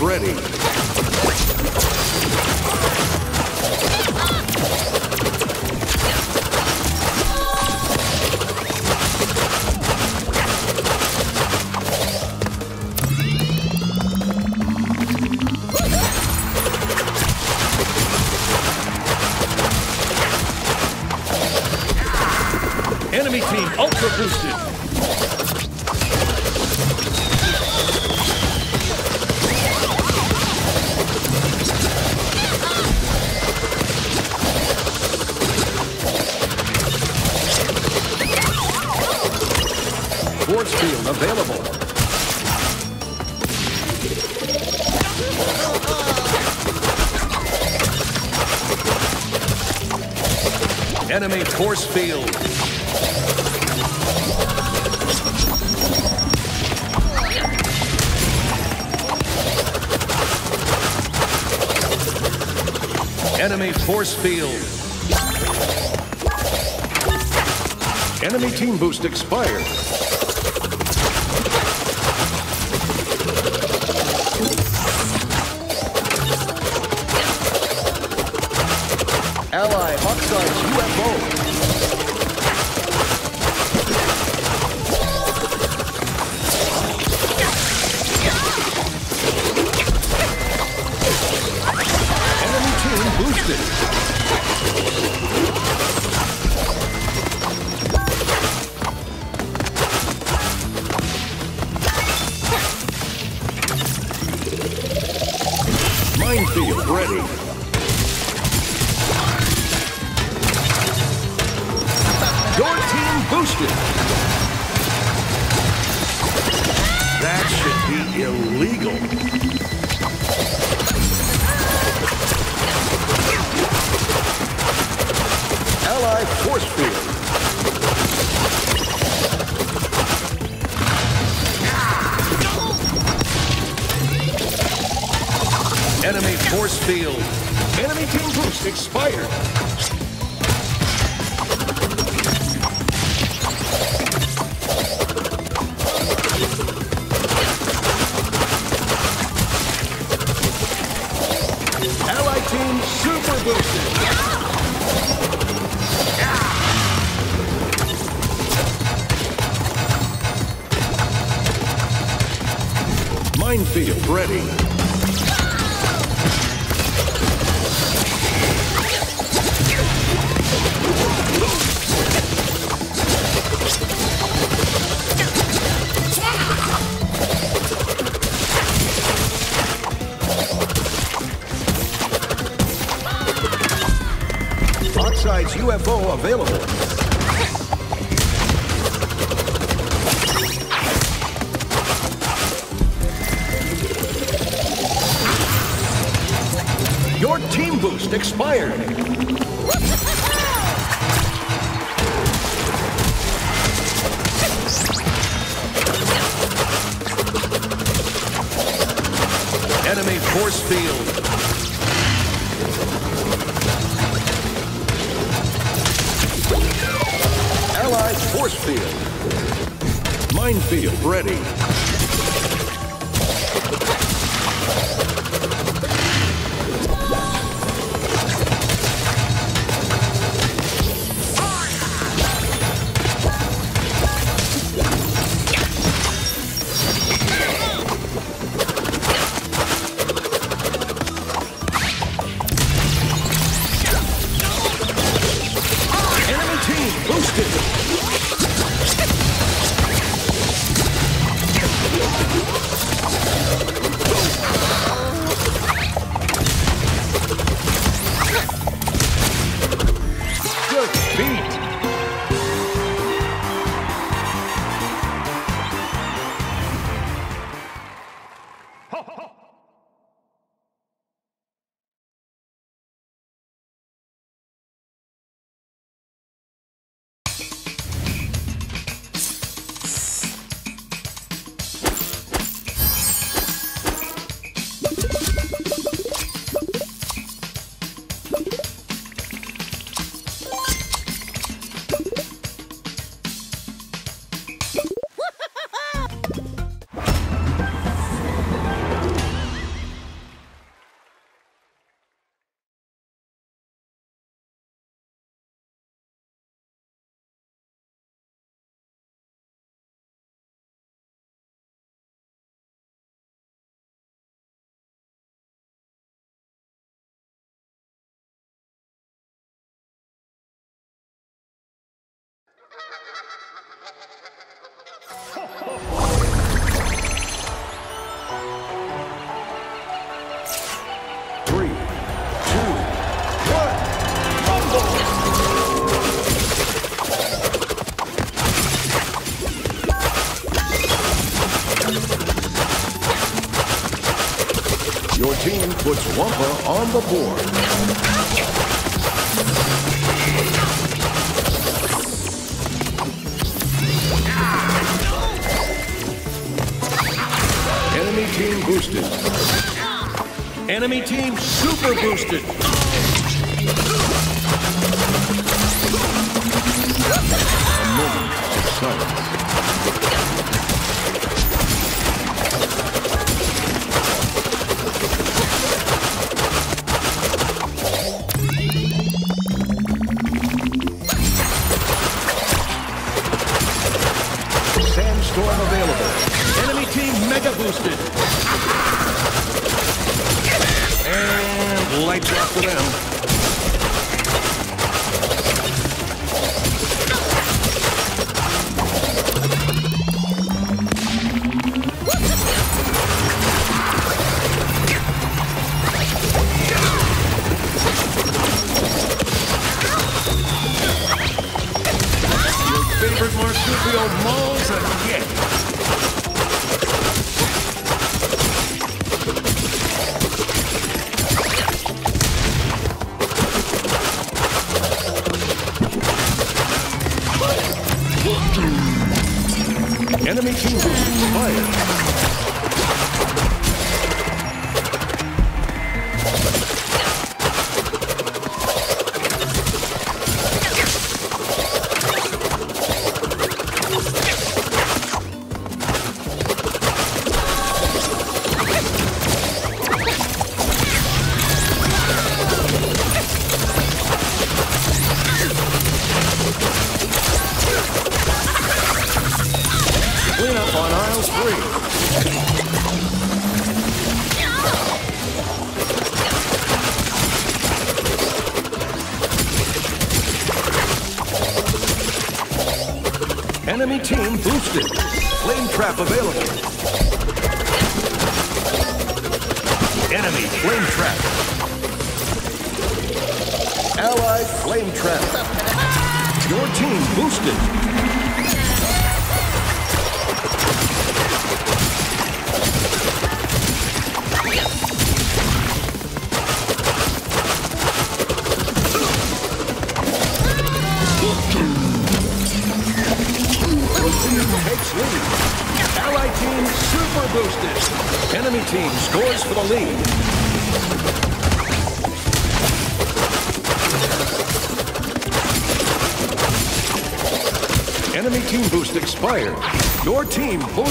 Ready. Field. Enemy force field. Enemy team boost expired. Team boost expired. Enemy force field. Allied force field. Minefield ready. Your team puts Wumpa on the board. enemy team super boosted. Enemy team fire.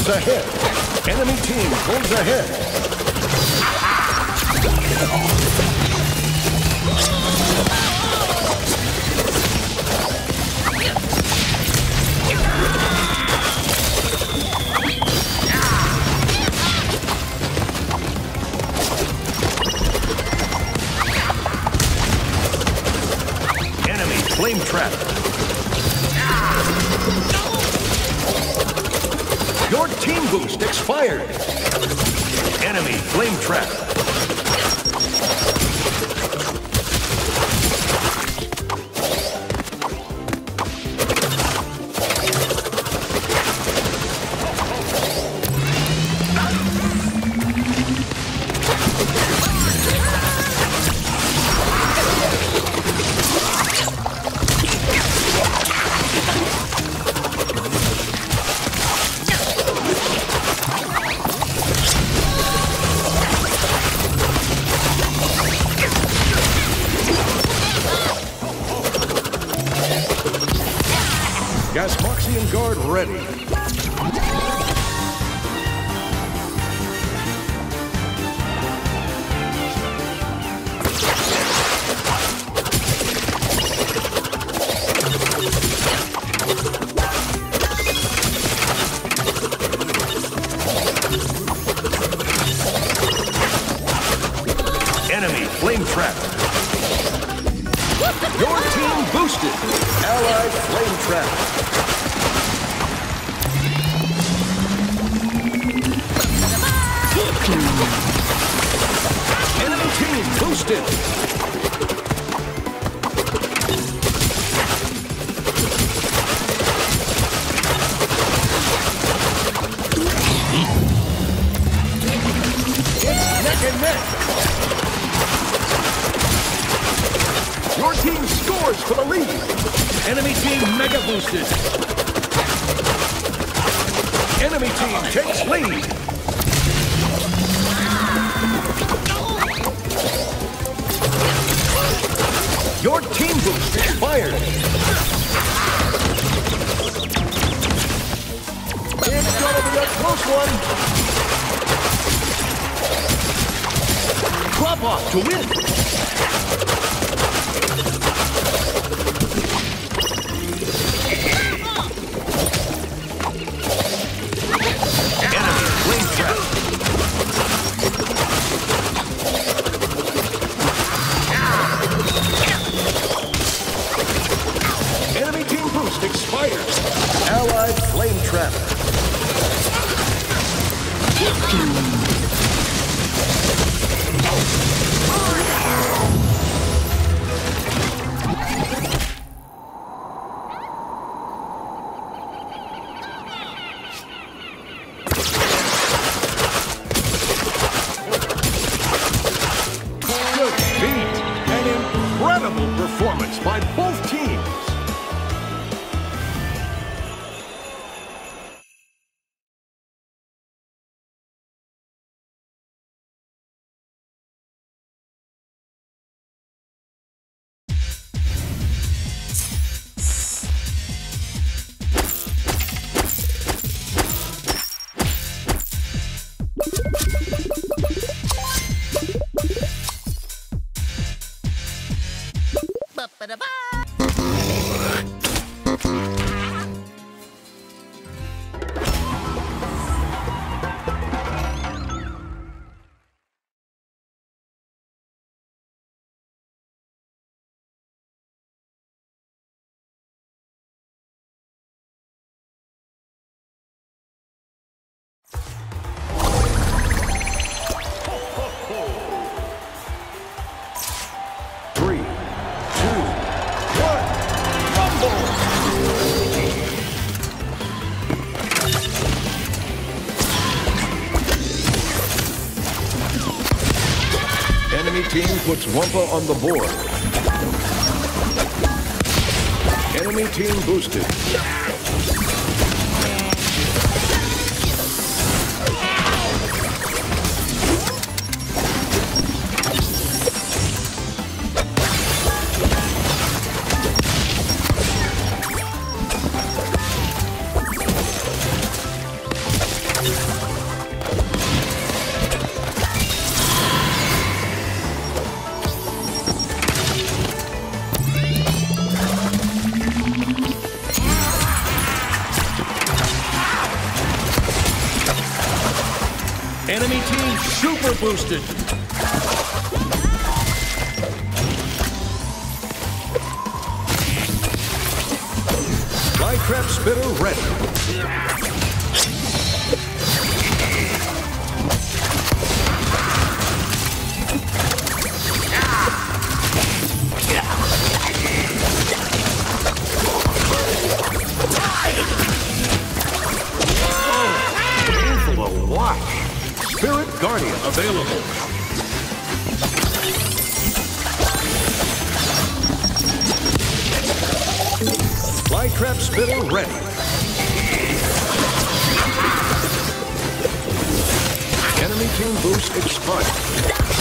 Ahead. Neck. Your team scores for the lead. Enemy team mega boosted. Enemy team takes lead. Your team boost expired. It's gonna be a close one. power to win. Team puts Wumpa on the board. Enemy team boosted. Watch. Spirit Guardian available. Flytrap spitter ready. Enemy team boost expired.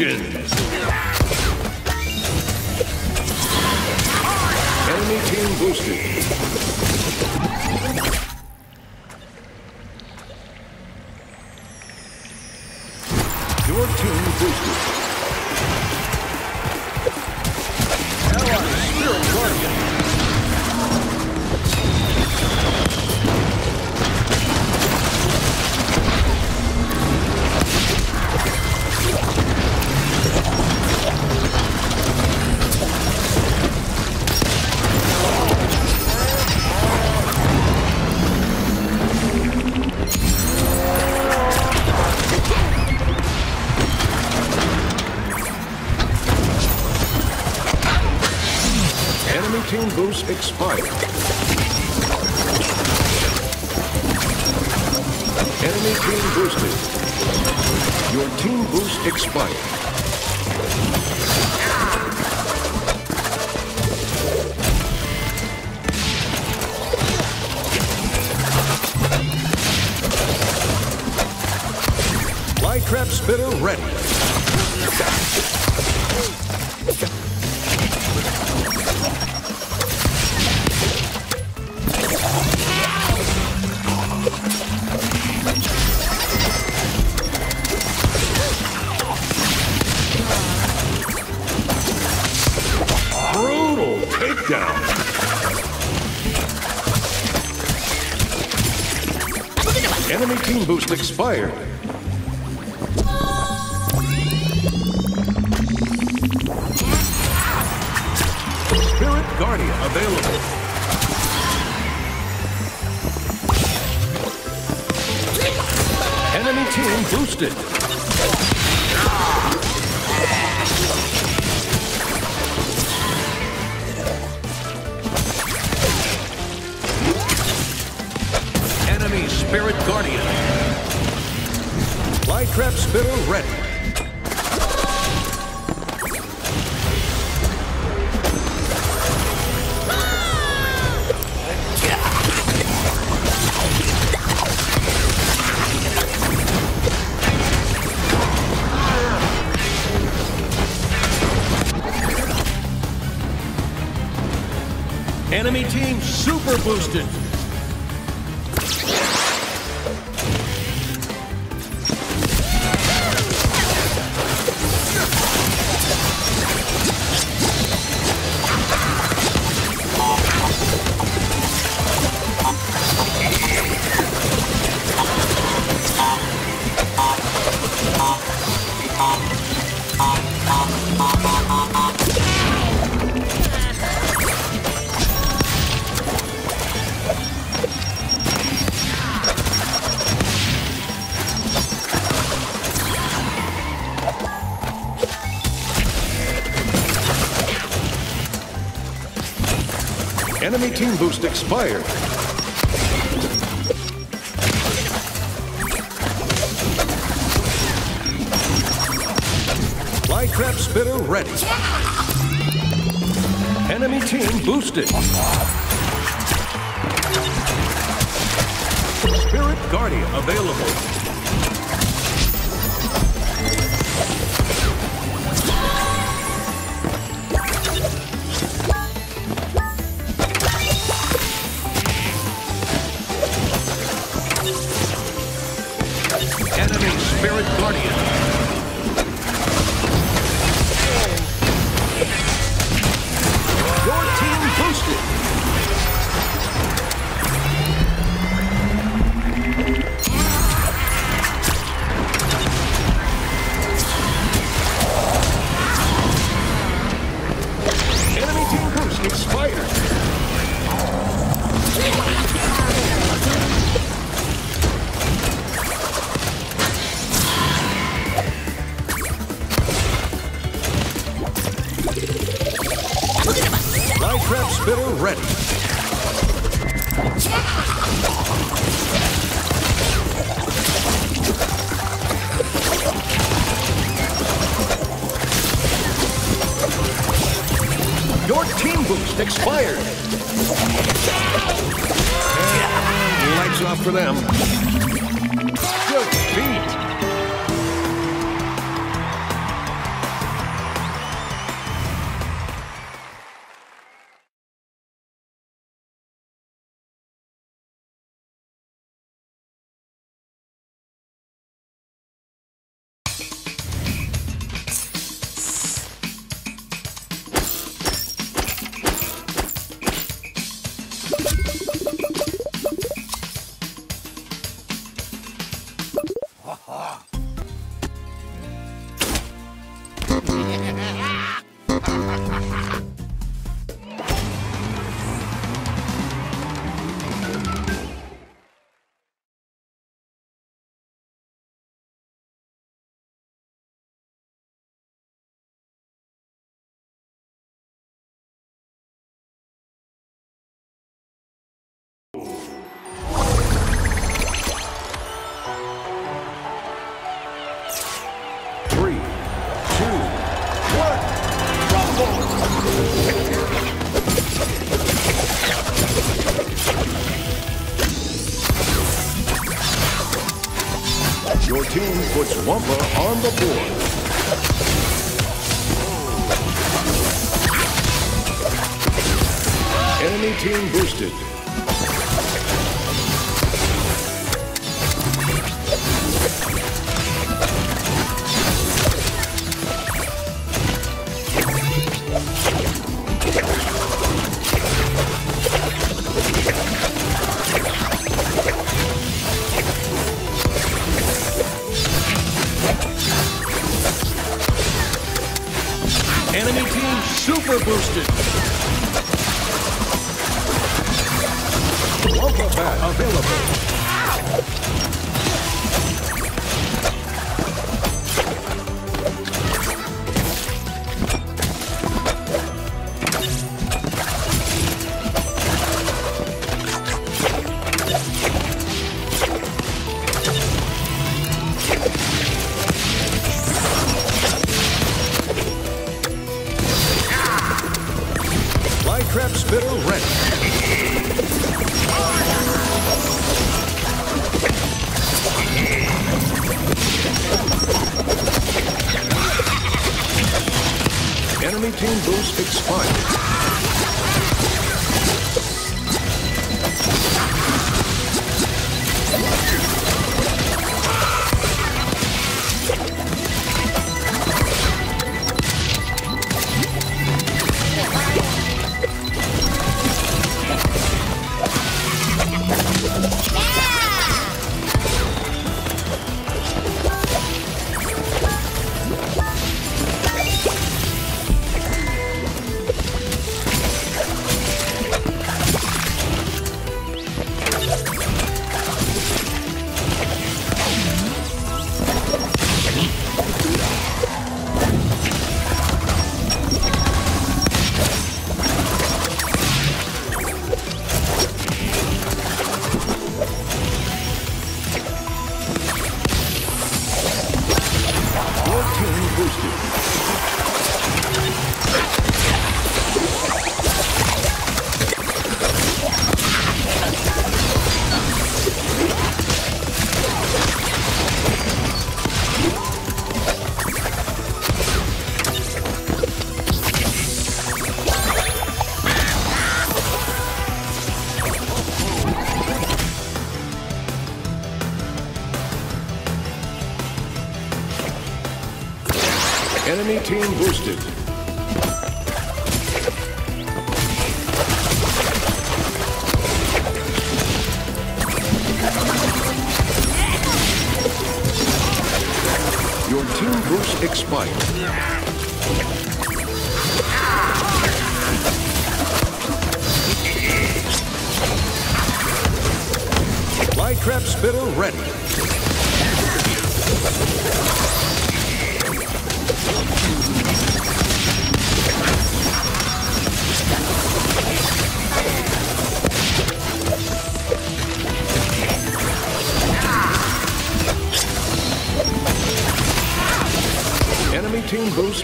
Engines. Team expired. Enemy team boosted. Your team boost expired. Flytrap spitter ready. Expired. Spirit Guardian available. Enemy team boosted. Team boost expired. Fly trap spitter ready. Enemy team boosted. Spirit Guardian available. Expired. Lights off for them.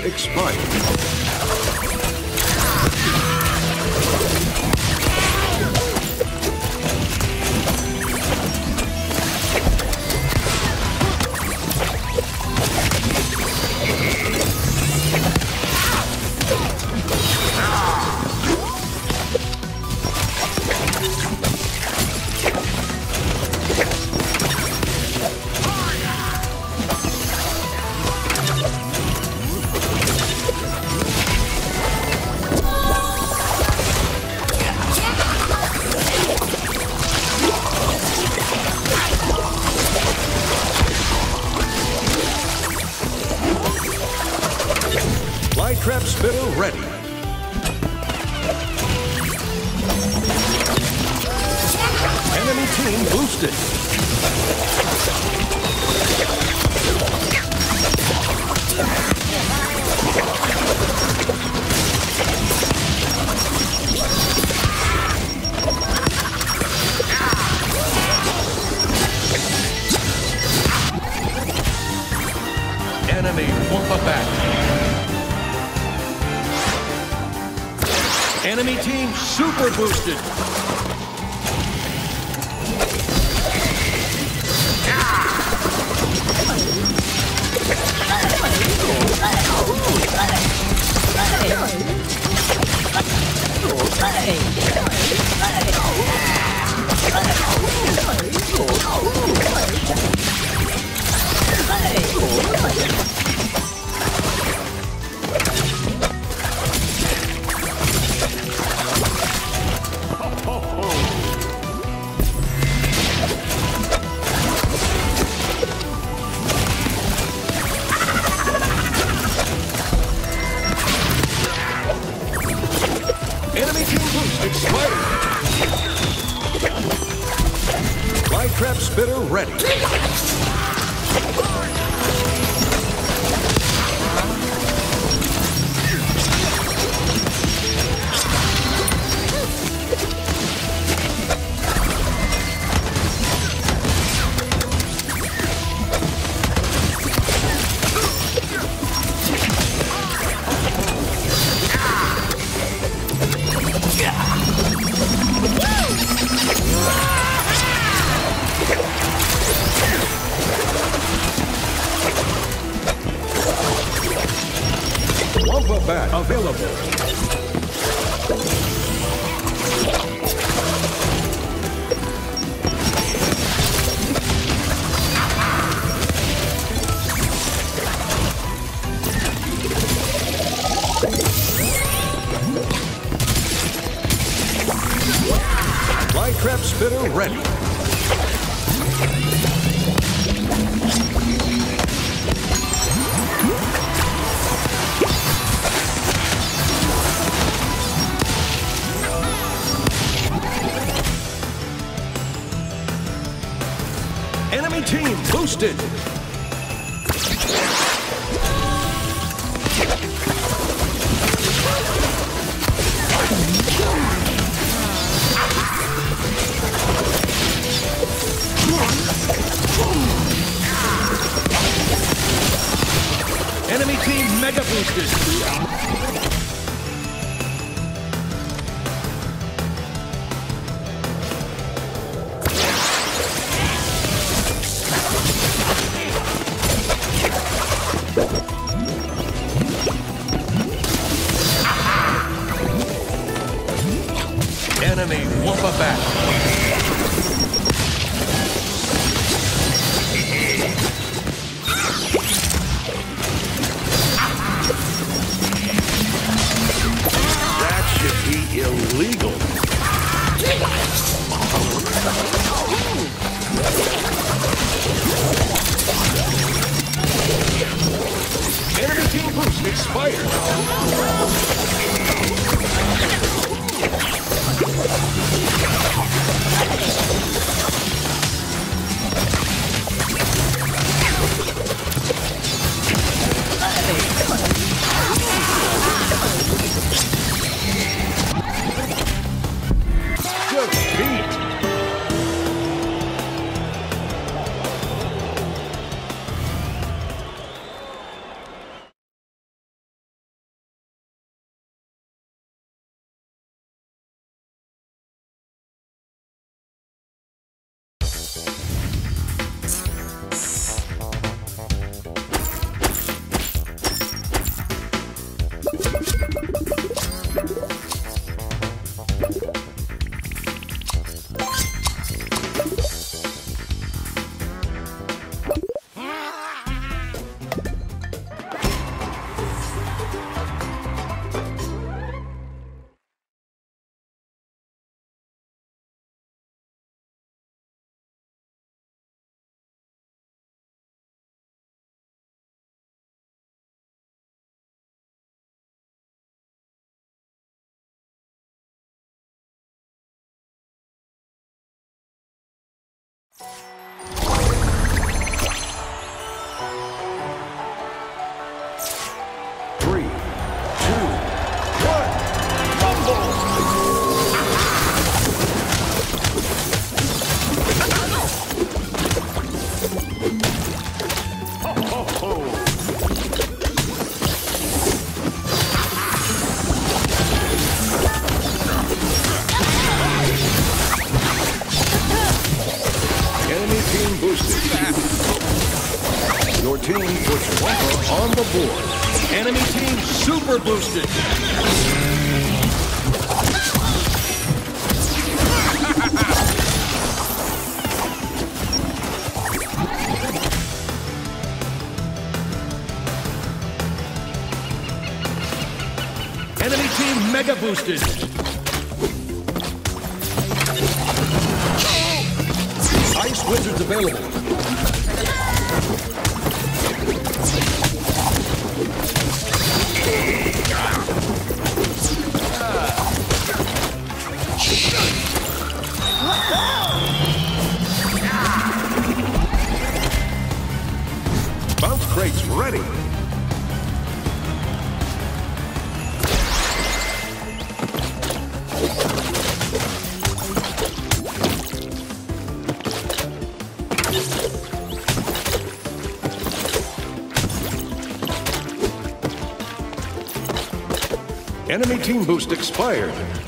Expired. Three, team boost expired.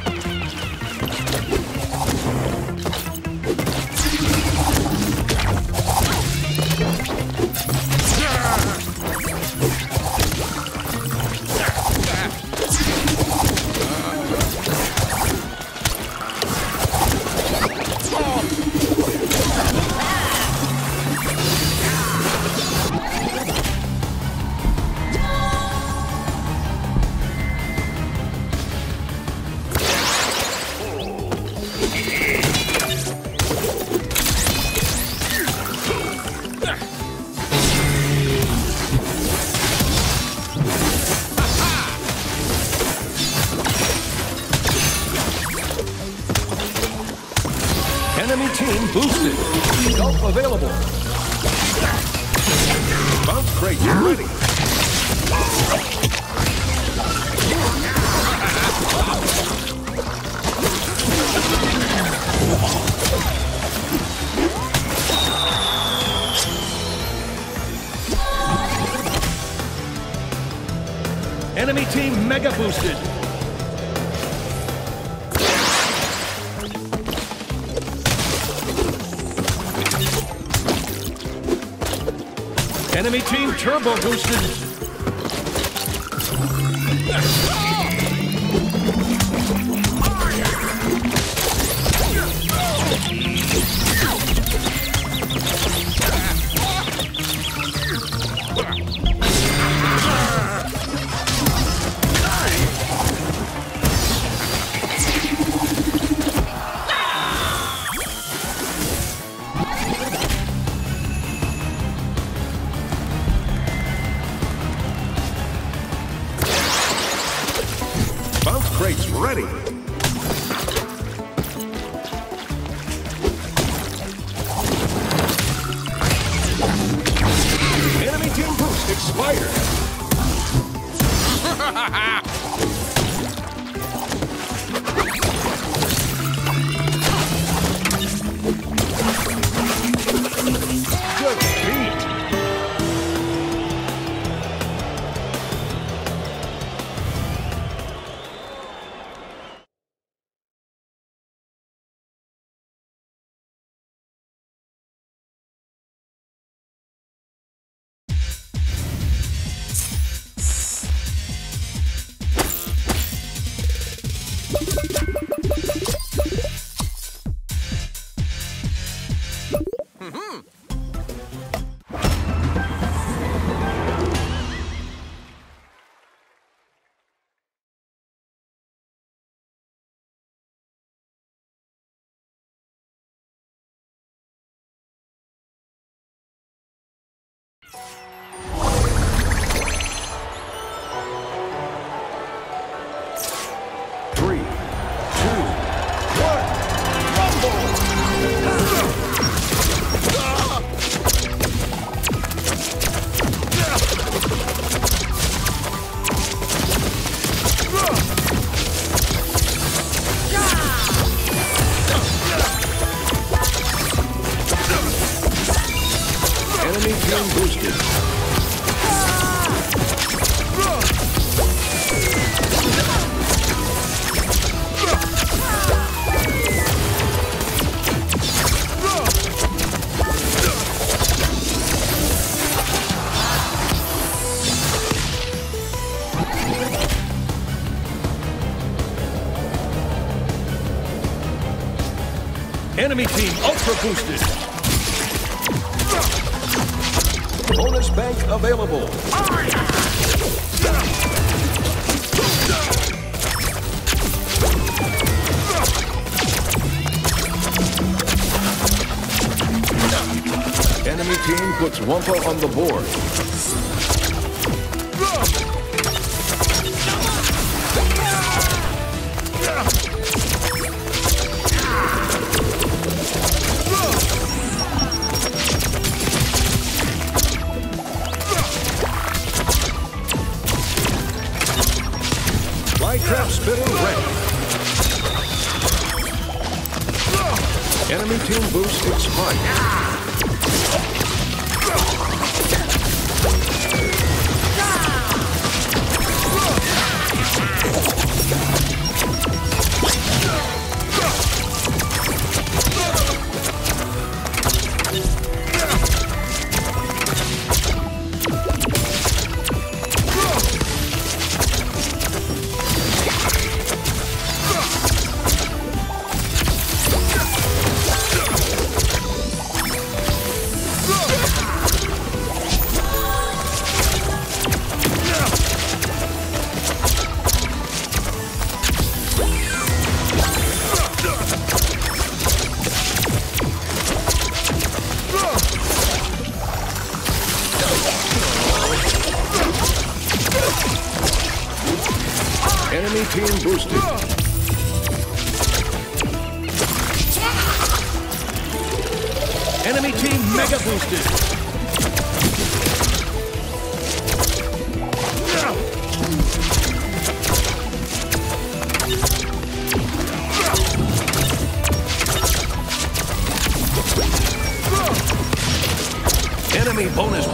Turbo boosted. Boost Three, Enemy team ultra boosted. Bonus bank available. Enemy team puts Wumpa on the board. Team boost Enemy team mega boosted. Enemy bonus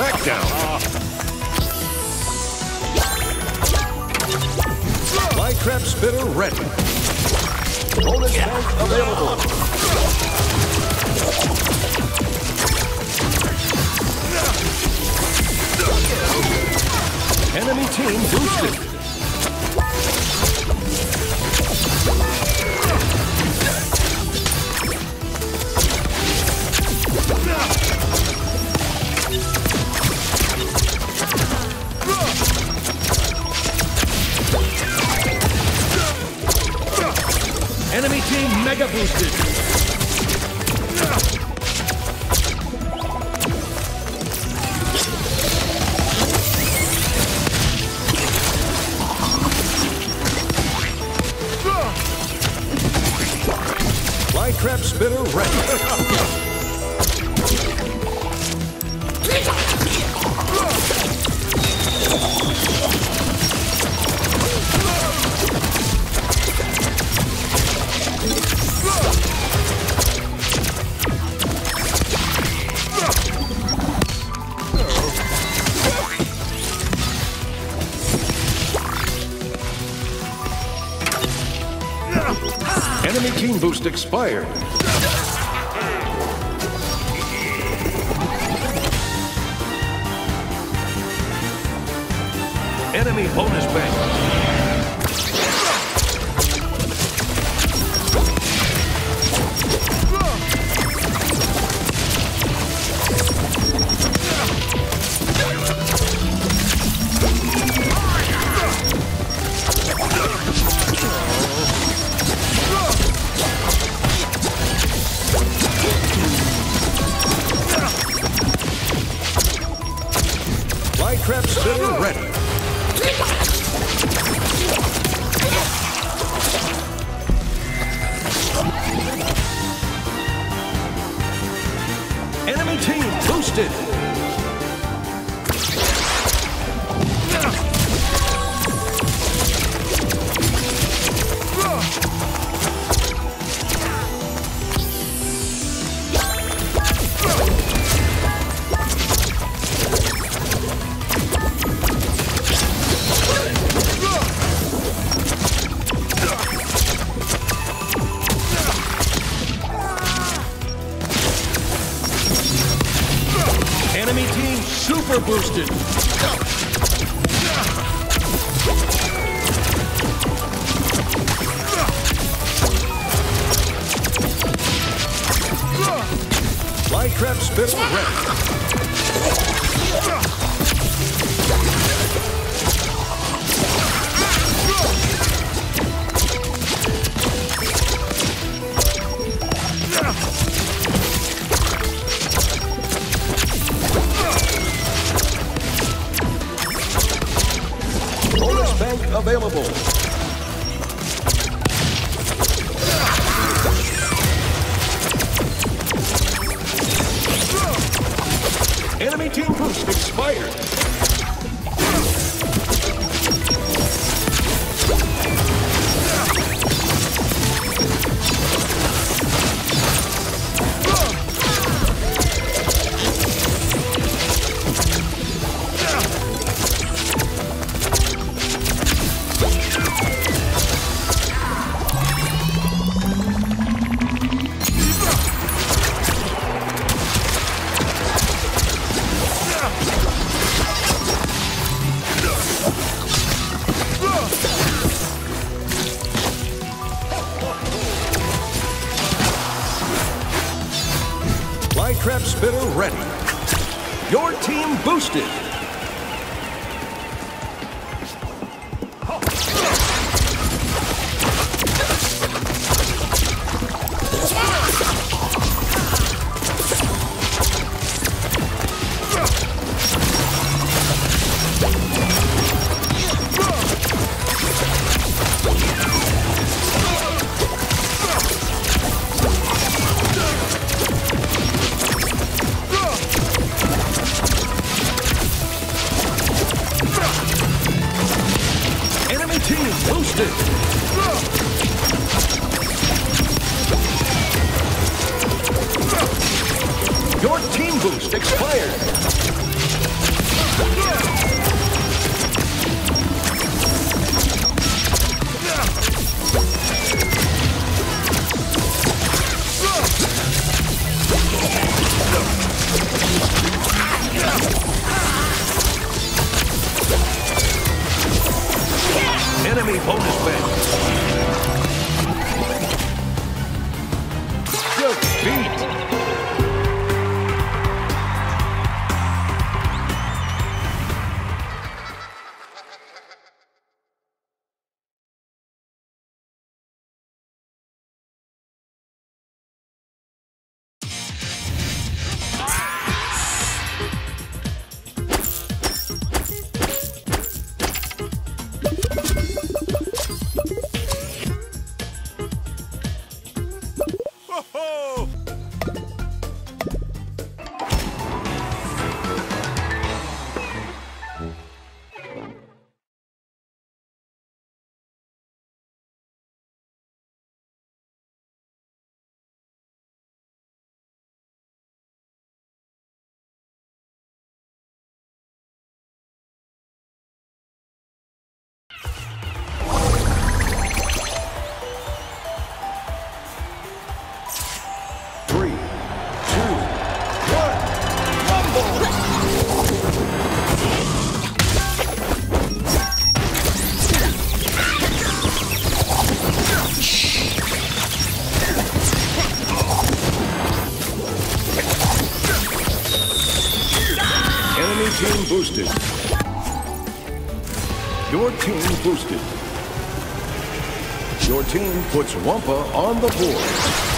Smackdown! My crab spitter ready. Bonus bank available. Enemy team boosted. Mega boosted. expired. Boosted. Your team puts Wumpa on the board.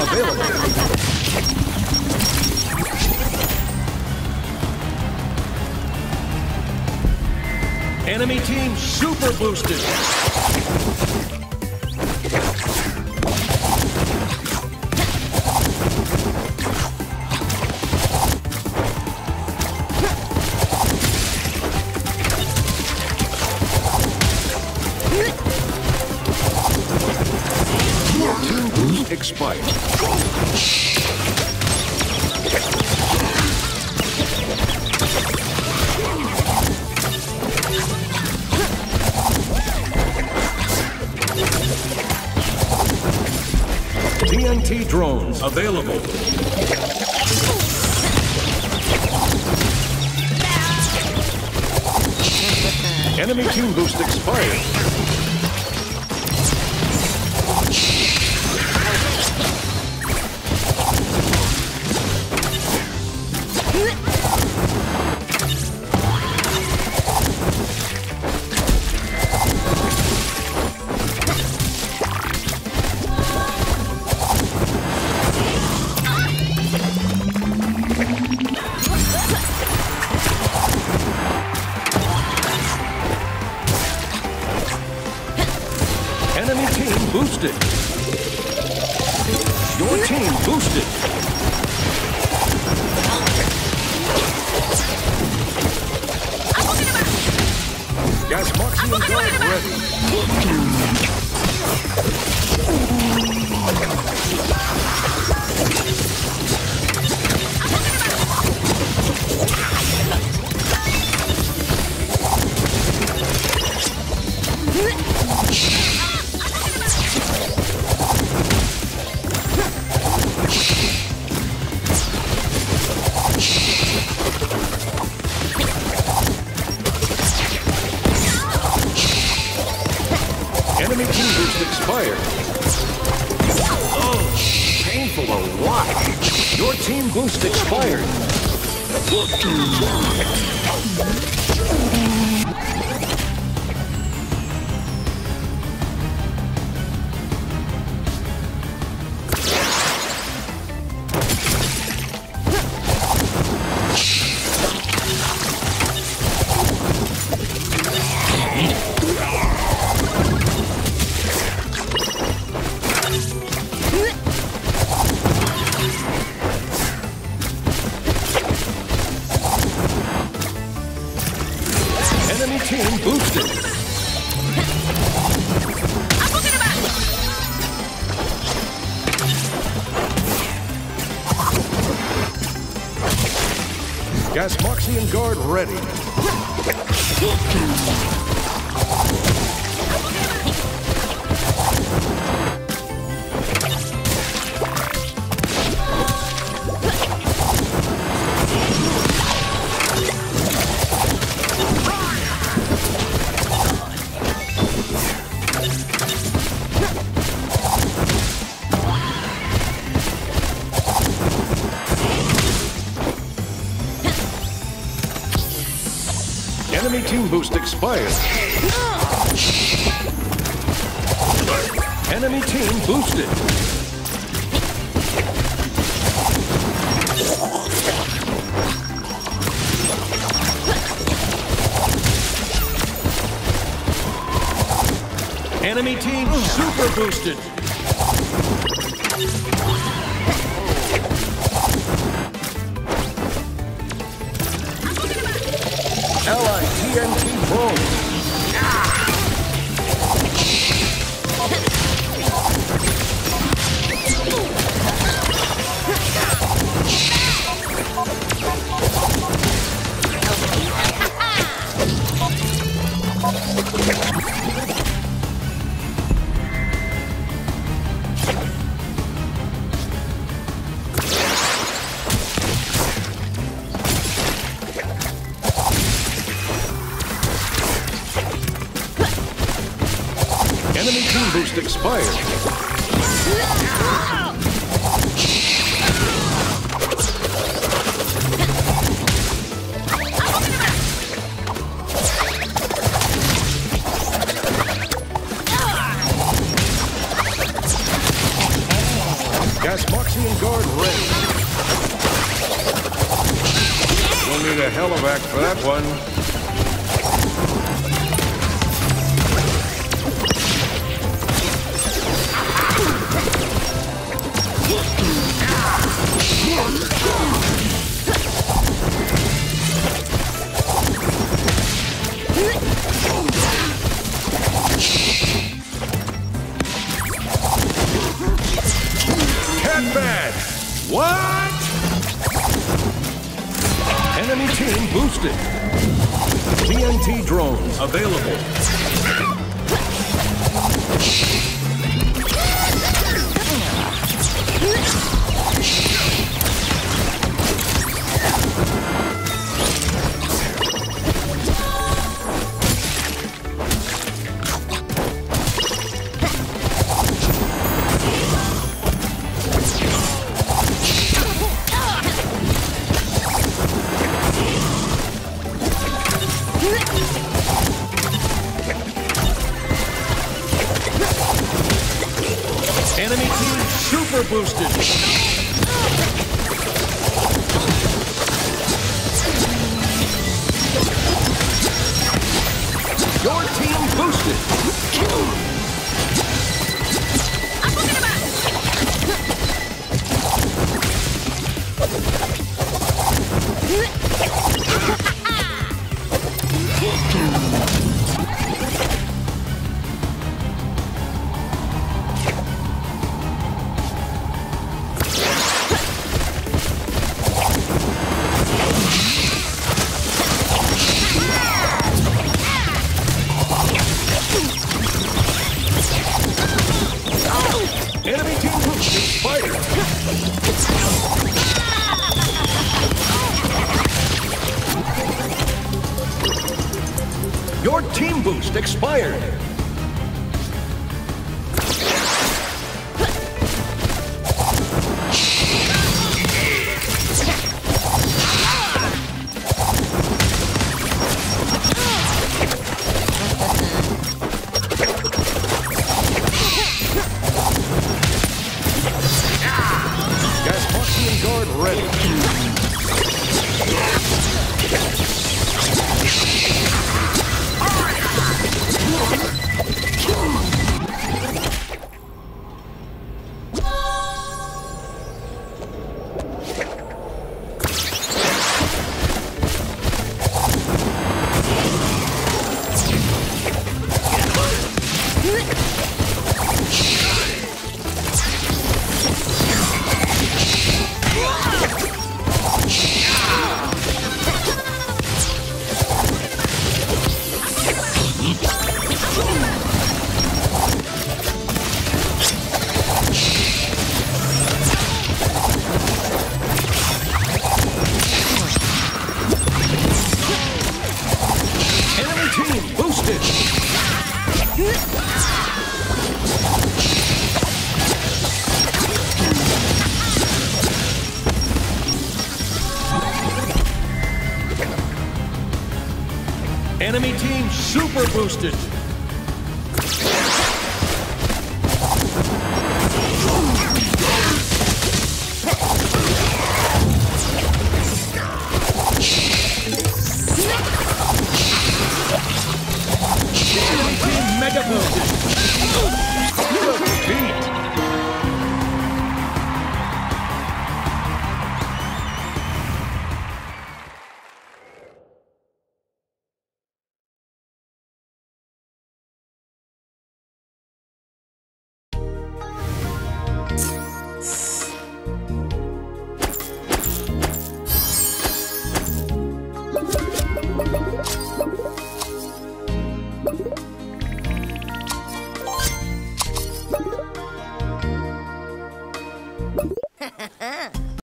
Available. Enemy team super boosted. Boost expired. TNT drones available. Enemy team boost expired. Enemy boost expired. Oh, painful to watch. Your team boost expired. Expired. Enemy team boosted. Enemy team super boosted. TNT